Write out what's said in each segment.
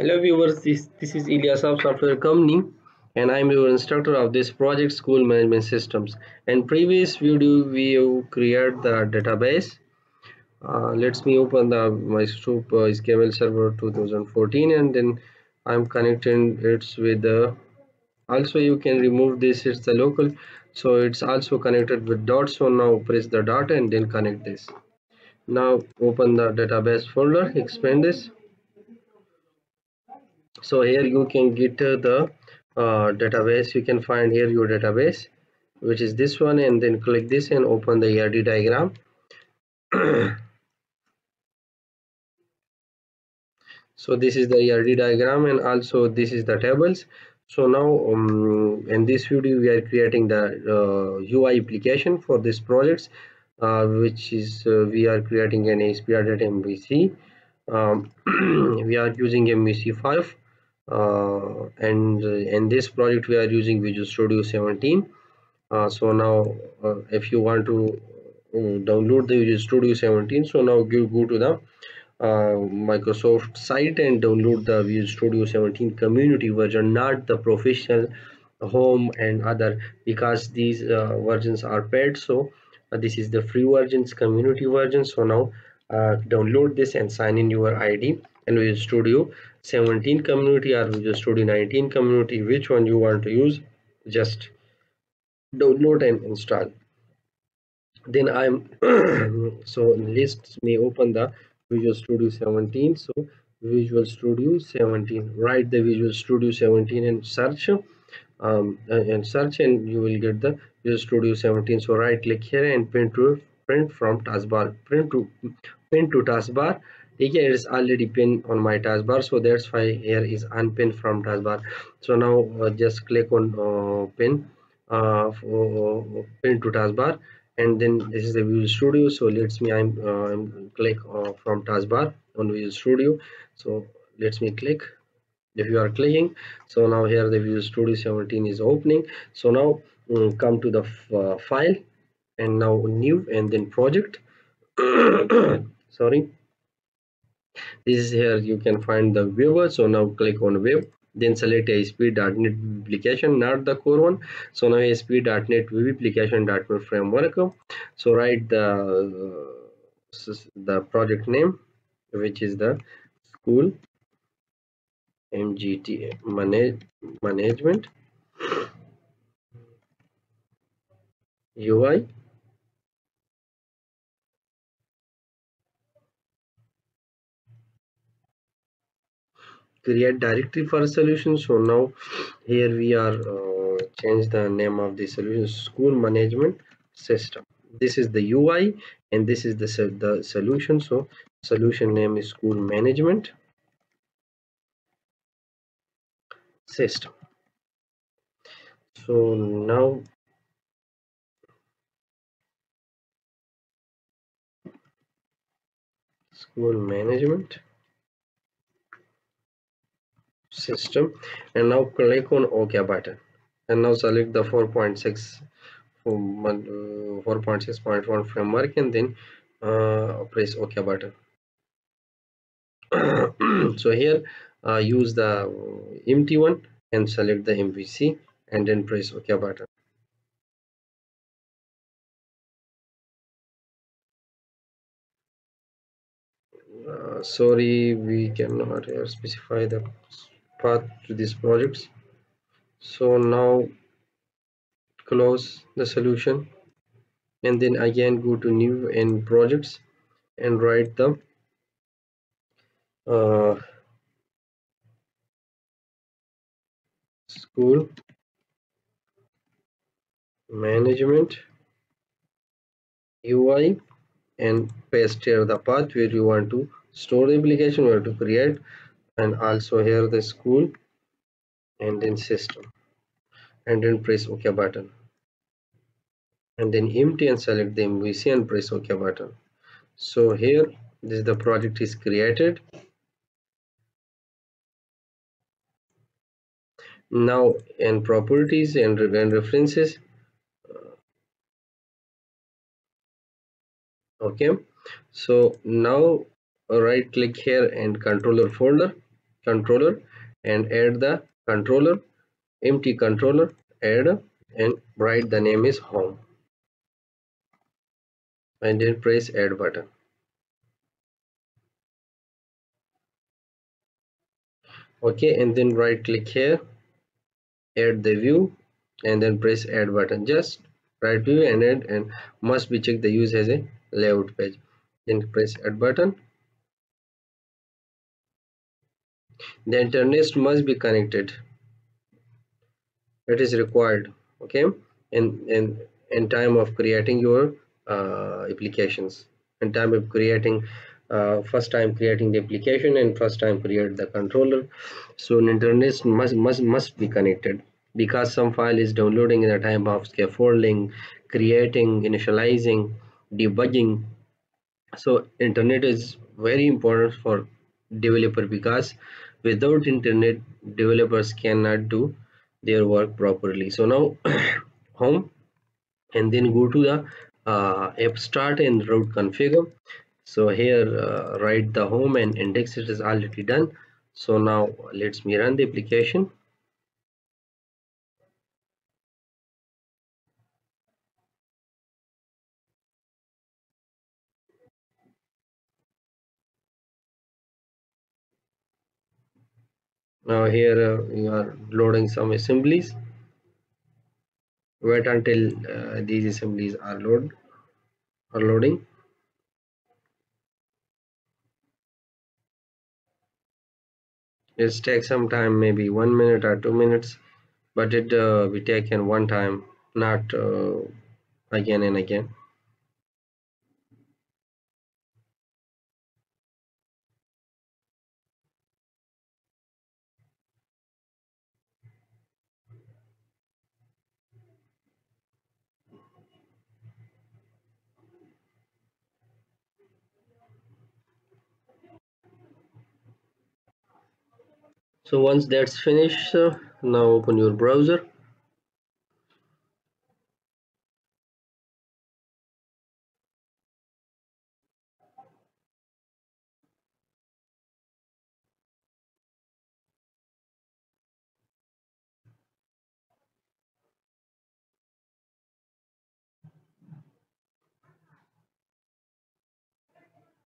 Hello viewers, this, this is Ilyasoft Software Company and I'm your instructor of this project School Management Systems. In previous video we have created the database. Uh, let me open the my Soup uh, SQL Server 2014 and then I'm connecting it with the also you can remove this it's the local so it's also connected with dot so now press the dot and then connect this now open the database folder expand this so here you can get uh, the uh, database. You can find here your database which is this one and then click this and open the ERD diagram. So this is the ERD diagram and also this is the tables. So now um, in this video we are creating the uh, UI application for this projects uh, which is uh, we are creating an ASP.NET um, we are using MVC 5 uh, and uh, in this project we are using Visual Studio 17 uh, so now if you want to download the Visual Studio 17 so now you go to the uh, Microsoft site and download the Visual Studio 17 community version not the professional home and other because these uh, versions are paid. So uh, this is the free versions community version. So now download this and sign in your ID and Visual Studio 17 community or Visual Studio 19 community which one you want to use? Just download and install. Then I'm so lists me open the Visual Studio 17 so Visual Studio 17 write the Visual Studio 17 and search. Um, and search and you will get the Visual Studio 17 so right click here and print to print from taskbar print to print to taskbar okay it is already pinned on my taskbar so that's why here is unpinned from taskbar. So now uh, just click on uh, pin uh, for, pin to taskbar and then this is the visual studio so let's me i'm, uh, I'm click uh, from taskbar on visual studio. So let's me click if you are clicking. So now here the visual studio 17 is opening. So now um, come to the uh, file and now new and then project. Sorry this is here you can find the viewer. So now click on web then select ASP.NET application not the core one. So now ASP.NET web application.NET framework. So write the the project name which is the school mgt manage management ui create directory for a solution. So now here we are uh, change the name of the solution school management system. This is the ui and this is the, the solution. So solution name is school management system. So now school management system. And now click on ok button. And now select the 4.6 4.6.1 framework and then uh, press ok button. So here uh, use the empty one and select the MVC and then press ok button. Uh, sorry we cannot specify the path to these projects. So now close the solution and then again go to new and projects and write the uh, school management UI and paste here the path where you want to store the application where to create and also here the school and then system and then press ok button and then empty and select the MVC and press ok button. So here this is the project is created. Now in properties and, and references uh, okay. So now right click here and controller folder controller and add the controller empty controller add and write the name is home. And then press add button. Okay and then right click here add the view and then press add button. Just right view and add and must be checked the use as a layout page. Then press add button the internet must be connected. It is required okay in in in time of creating your uh, applications. In time of creating uh, first time creating the application and first time create the controller. So internet must must must be connected because some file is downloading in the time of scaffolding creating initializing debugging. So internet is very important for developer because without internet developers cannot do their work properly. So now home and then go to the uh, app start and route configure. So here uh, write the home and index it is already done. So now let's me run the application now here uh, you are loading some assemblies. Wait until uh, these assemblies are load are loading. It takes some time maybe one minute or two minutes. But it uh, be taken one time not uh, again and again so once that's finished now open your browser.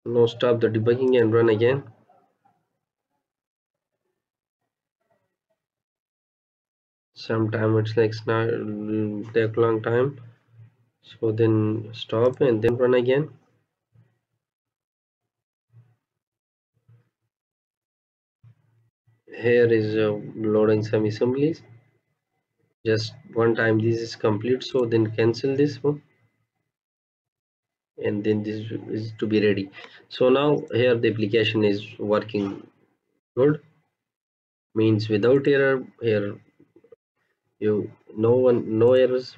Now stop the debugging and run again sometime it's like not take long time. So then stop and then run again. Here is uh, loading some assemblies. Just one time this is complete so then cancel this one. And then this is to be ready. So now here the application is working good. Means without error here you no one no errors.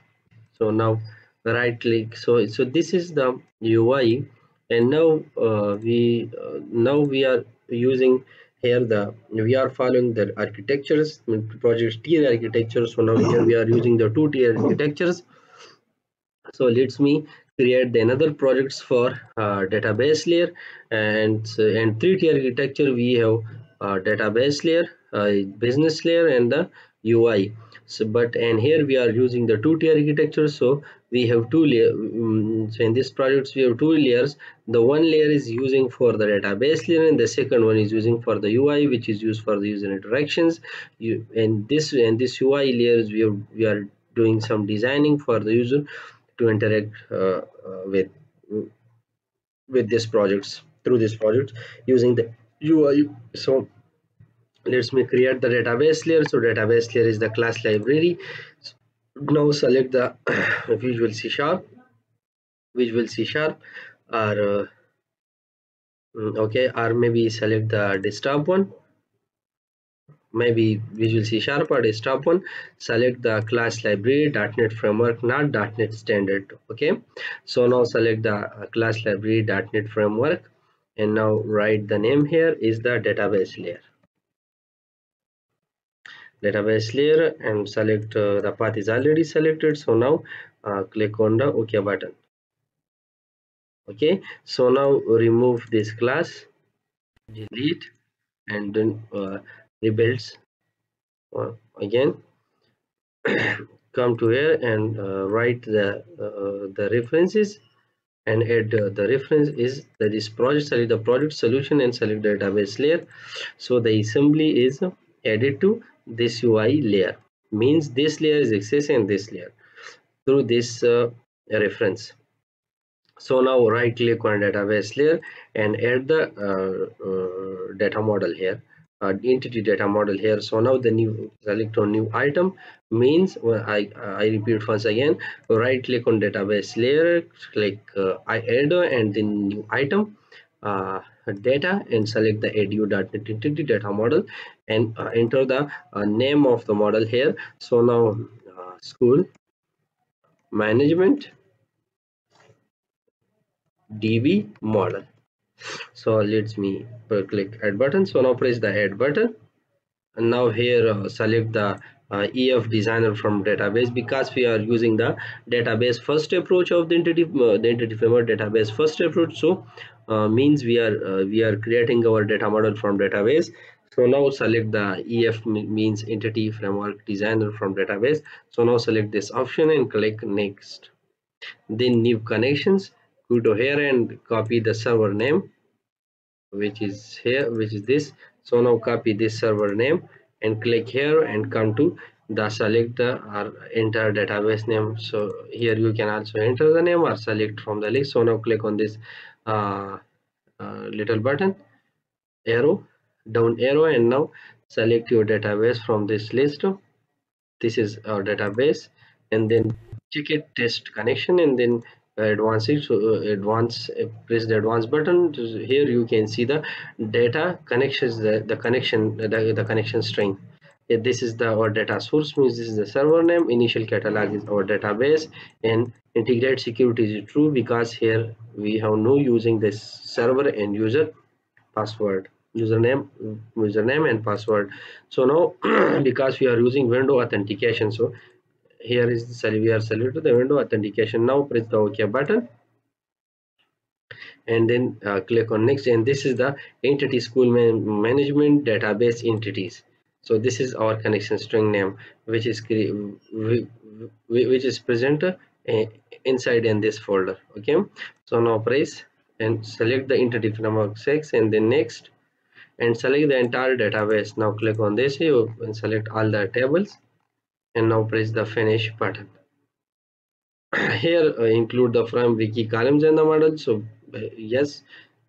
So now right click. So so this is the ui and now uh, we uh, now we are using here the we are following the architectures project tier architecture so now here we are using the two tier architectures. So let's me create the another projects for uh, database layer. And and three tier architecture we have uh, database layer uh, business layer and the ui so but and here we are using the two tier architecture. So we have two layer um, so in this projects we have two layers. The one layer is using for the database layer and the second one is using for the ui which is used for the user interactions. You and this and this ui layers we are we are doing some designing for the user to interact uh, uh, with with these projects through these projects using the ui so let's me create the database layer. So database layer is the class library. Now select the visual c sharp. Visual c sharp. Or uh, okay or maybe select the desktop one. Maybe visual c sharp or desktop one. Select the class library .NET framework not .NET standard okay? So now select the uh, class library .NET framework. And now write the name here is the database layer database layer and select uh, the path is already selected. So now uh, click on the ok button. Okay so now remove this class delete and then uh, rebuilds uh, again. Come to here and uh, write the uh, the references and add the reference is that is project select the project solution and select database layer. So the assembly is added to this UI layer means this layer is accessing this layer through this uh, reference. So now right click on database layer and add the uh, uh, data model here uh, entity data model here. So now the new select on new item means well, I, I repeat once again right click on database layer click uh, I add and then new item uh, data and select the ADO.NET entity data model and uh, enter the uh, name of the model here. So now uh, school management db model. So let me click add button. So now press the add button. And now here uh, select the uh, EF designer from database because we are using the database first approach of the entity uh, the entity framework database first approach. So uh, means we are uh, we are creating our data model from database. So now select the EF means entity framework designer from database. So now select this option and click next. Then new connections go to here and copy the server name which is here which is this. So now copy this server name and click here and come to the select the or enter database name. So here you can also enter the name or select from the list. So now click on this uh, uh, little button arrow down arrow and now select your database from this list. This is our database and then check it test connection and then advance it. So uh, advance uh, press the advance button. Here you can see the data connections the, the connection the, the connection string yeah, this is the our data source means this is the server name initial catalog is our database and integrate security is true because here we have no using this server and user password username username and password. So now because we are using window authentication so here is the we are selected the window authentication. Now press the ok button. And then uh, click on next and this is the entity school man management database entities so this is our connection string name which is which is present uh, inside in this folder okay? So now press and select the entity framework 6 and then next and select the entire database. Now click on this you and select all the tables and now press the finish button. Here uh, include the primary key columns in the model so uh, yes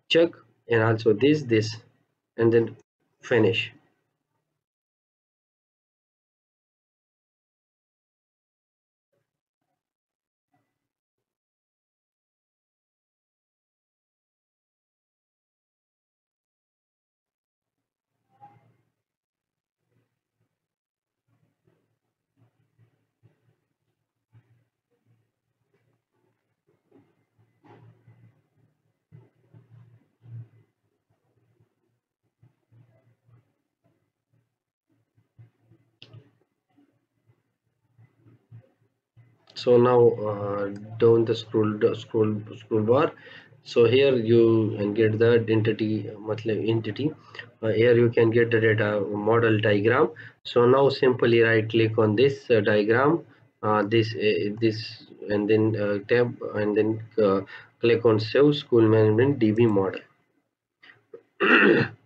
check and also this this and then finish so now uh, down the scroll scroll scroll bar. So here you can get the entity entity. Uh, here you can get the data model diagram. So now simply right click on this uh, diagram. Uh, this uh, this and then uh, tab and then click on save school management db model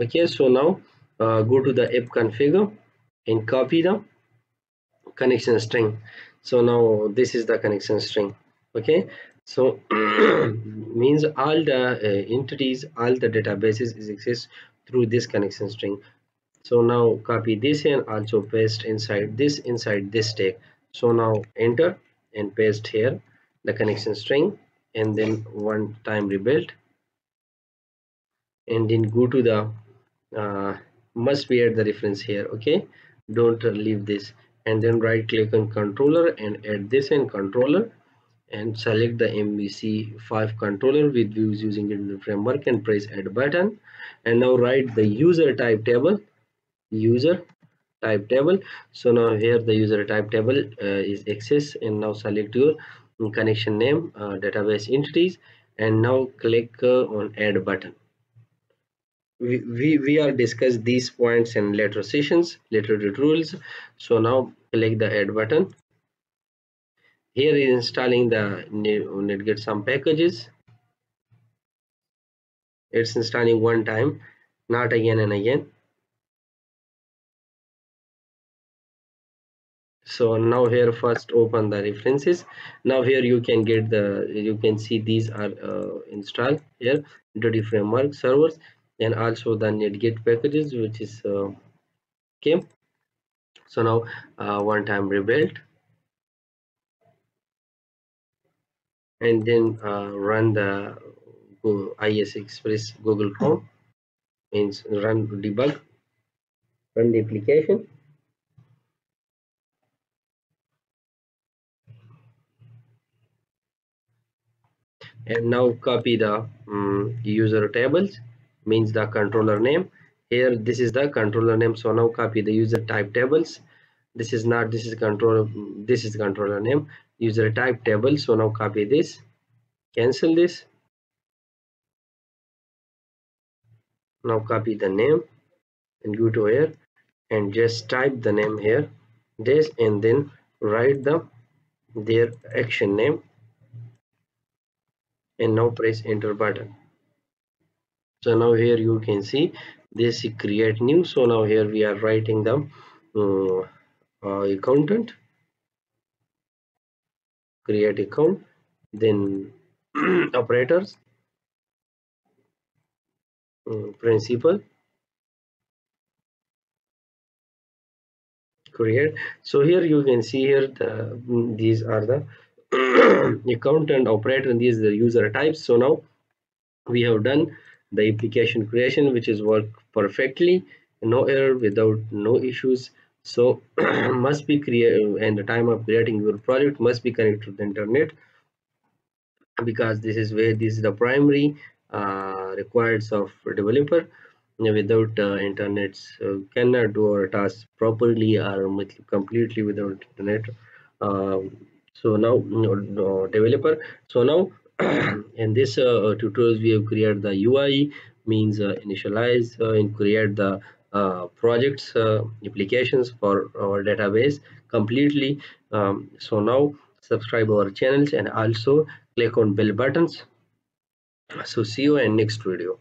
okay so now uh, go to the app configure and copy the connection string. So now this is the connection string okay? So means all the uh, entities all the databases is accessed through this connection string. So now copy this and also paste inside this inside this tag. So now enter and paste here the connection string and then one time rebuild. And then go to the uh, must be at the reference here okay? Don't leave this. And then right click on controller and add this in controller and select the MVC5 controller with views using Entity Framework and press add button. And now write the user type table user type table. So now here the user type table uh, is access and now select your connection name uh, database entities and now click uh, on add button we, we we are discuss these points in later sessions later tutorials. So now click the add button. Here is installing the NuGet some packages. It's installing one time not again and again. So now here first open the references. Now here you can get the you can see these are uh, installed here entity framework servers and also the NuGet packages which is uh, came. So now uh, one time rebuilt. And then uh, run the IIS Express Google Chrome. Means run debug run the application. And now copy the um, user tables means the controller name. Here this is the controller name. So now copy the user type tables. This is not this is controller this is controller name. User type table. So now copy this. Cancel this. Now copy the name and go to here and just type the name here. This and then write the their action name. And now press enter button so now here you can see this create new. So now here we are writing the uh, uh, content create account then operators uh, principal create. So here you can see here the these are the account and operator and these are the user types. So now we have done the application creation which is work perfectly no error without no issues. So must be created and the time of creating your project must be connected to the internet because this is where this is the primary uh, requires of developer. Without uh, internet so cannot do our tasks properly or completely without internet. Um, so now no, developer so now in this uh, tutorials we have created the UI means uh, initialize uh, and create the uh, projects uh, applications for our database completely. Um, so now subscribe our channels and also click on bell buttons. So see you in next video